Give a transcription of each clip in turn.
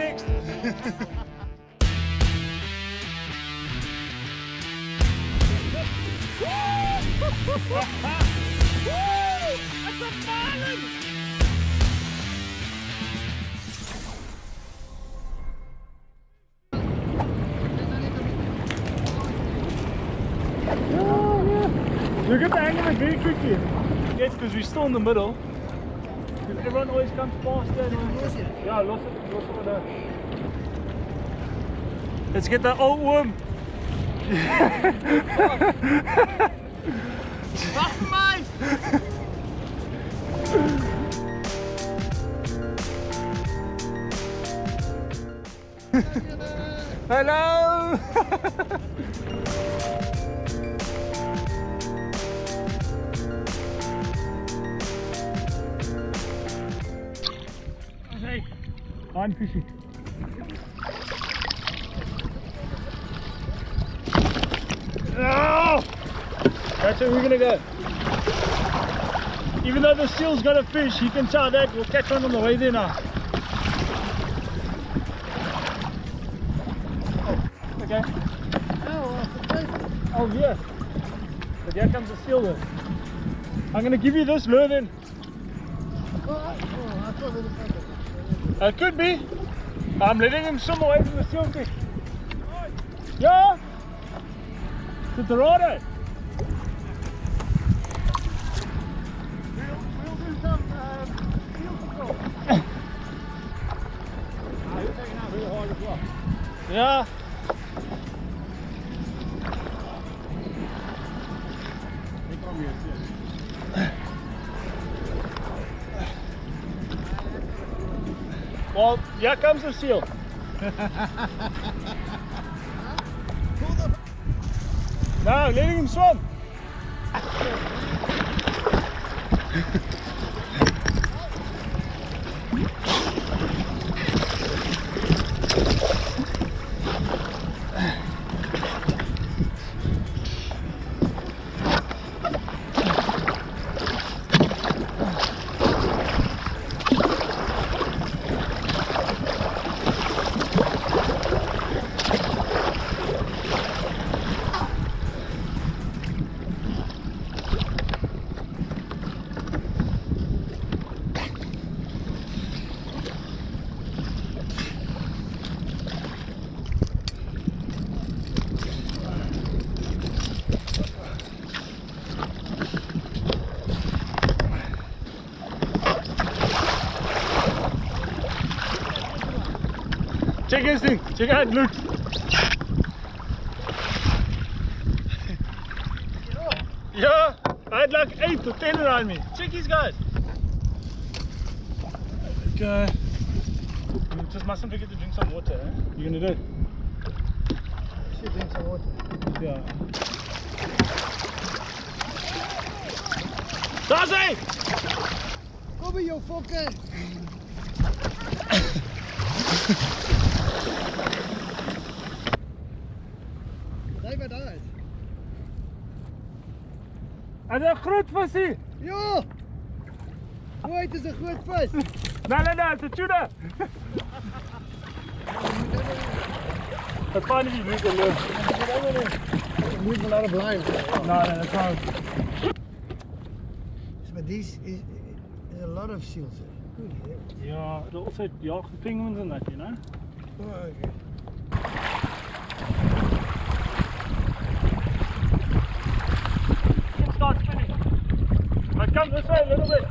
next. That's a violent! You get the of it very quickly. Yes, because we're still in the middle. Because everyone always comes faster. And yeah, lost it. Lost it with the... Let's get the old worm. Wacht mij! Hello! I'm fishing. Oh! That's where we're gonna go. Even though the seal's got a fish, he can tell that. We'll catch one on the way there now. Oh, okay. Oh, oh yes. But here comes the seal then. I'm going to give you this lure then. It could be. I'm letting him swim away from the sealfish. Yeah? Is it the righto? Yeah. Here comes the seal. no, letting him. Check this thing. Check out, look. Yeah, I had like eight to ten around me. Check these guys. Okay. You just mustn't forget to drink some water. Eh? You gonna do it? Should drink some water. Yeah. Darcy! Kom hier, jou En een groot visie! Ja! Hoe heet is een groot vis? Nee, nee, nee, het is een tuna! Dat kan niet niet de lucht. Je moet me laten blijven. Nee, nee, dat kan But these is, is a lot of seals. here. Good. Yeah, they also yeah, penguins and that, you know. Oh, okay. This a little bit.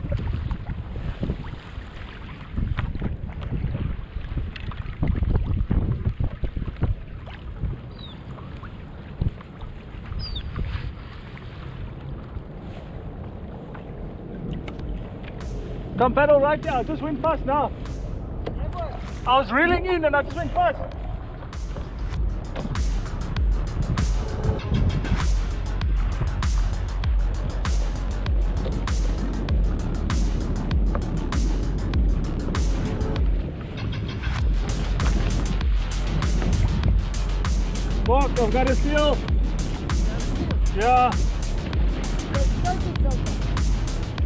Come paddle right there. I just went fast now. I was reeling in and I just went fast. I've got a seal. Yeah.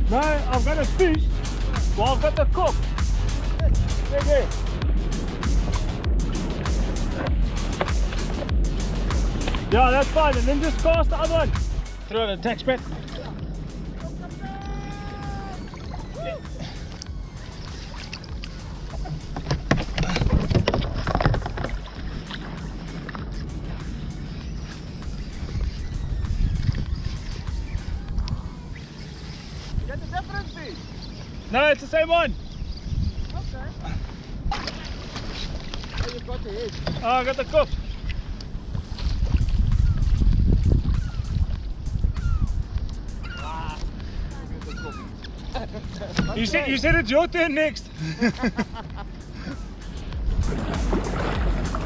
No, I've got a fish. Well, I've got the cook. Yeah, that's fine. And then just cast the other one. Throw the attachment. No, it's the same one. Okay. Oh, you've got the head. Oh, I got the cup. You said you said it's your turn next.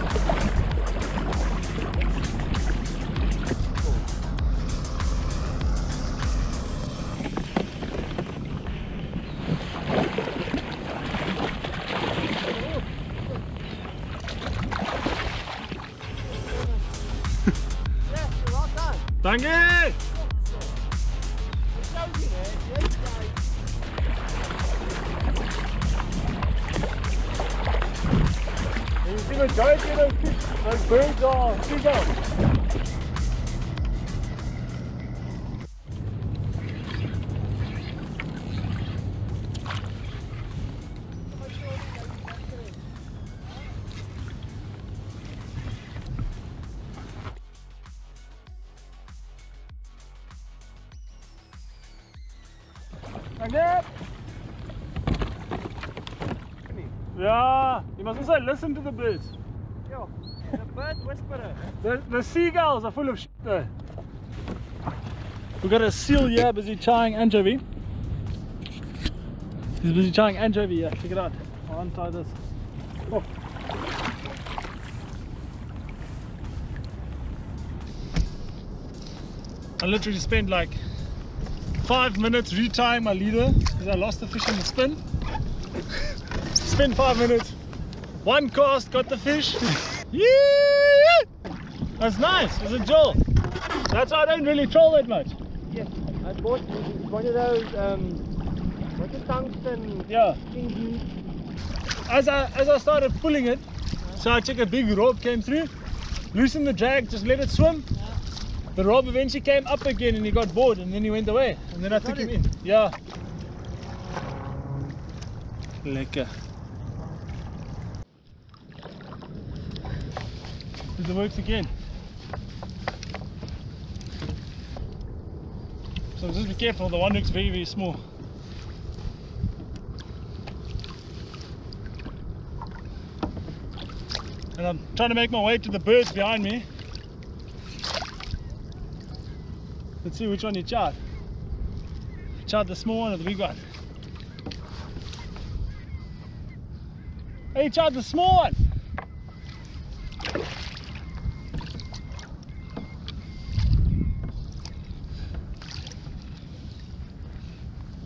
done. Dankie. It shows you there. Yes, guys. You see the majority of those fish, those birds are seagulls. Yeah, you must also listen to the birds. Yo, the bird whisperer. The, the seagulls are full of shit though. We've got a seal here busy trying anchovy. He's busy trying anchovy here. Check it out. I'll untie this. Oh. I literally spent like five minutes retying my leader because I lost the fish in the spin. Spent five minutes. One cast, got the fish. Yeah! That's nice. It's a troll. That's why I don't really troll that much. Yes, I bought one of those, um, what's tungsten Yeah. thingy? As I as I started pulling it, so I check a big rope came through, loosened the drag, just let it swim. The rob eventually came up again and he got bored and then he went away. And then I took him it? in. Yeah. Lekker. Did it works again. So just be careful, the one looks very, very small. And I'm trying to make my way to the birds behind me. Let's see which one you chart. Chart the small one or the big one? Hey, chart the small one.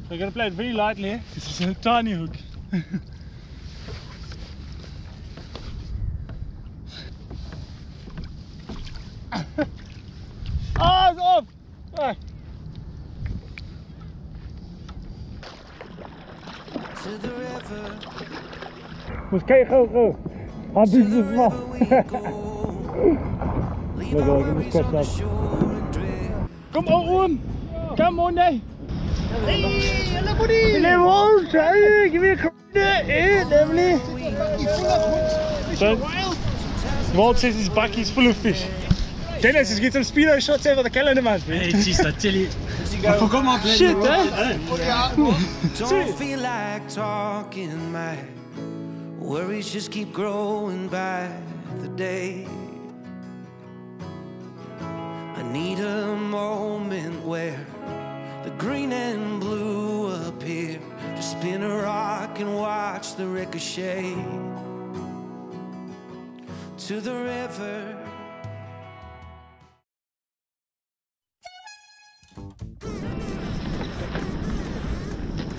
I'm gonna play it very lightly. This is a tiny hook. Ah, it's off! Ah. To the river, Moet kijken, go, go. How big is this river now? we go. Leave Look, our look, worries look, on the look. shore and drift. Come on, Owen. Come on, hey. Hey, hello buddy! Level, hey, give me a credit. Eh, Emily. So, Walt says his bucky's full of fish. Dennis, just get some speedo shots over the calendar, man. Hey, jeez, I tell you. I forgot my bloody Shit, eh? Don't feel like talking, my worries just keep growing by the day. I need a moment where the green and blue appear. Just spin a rock and watch the ricochet to the river.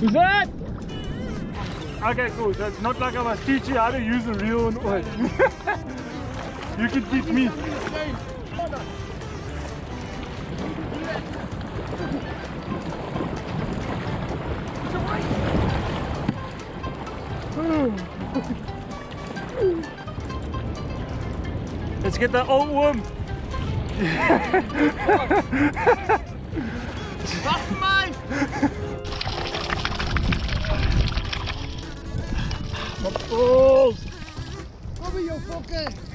Who's that? Okay, cool. So it's not like I must teach you how to use a reel and oil. you can teach me. Let's get that old worm. Wacht vir Kom hier jou fokke.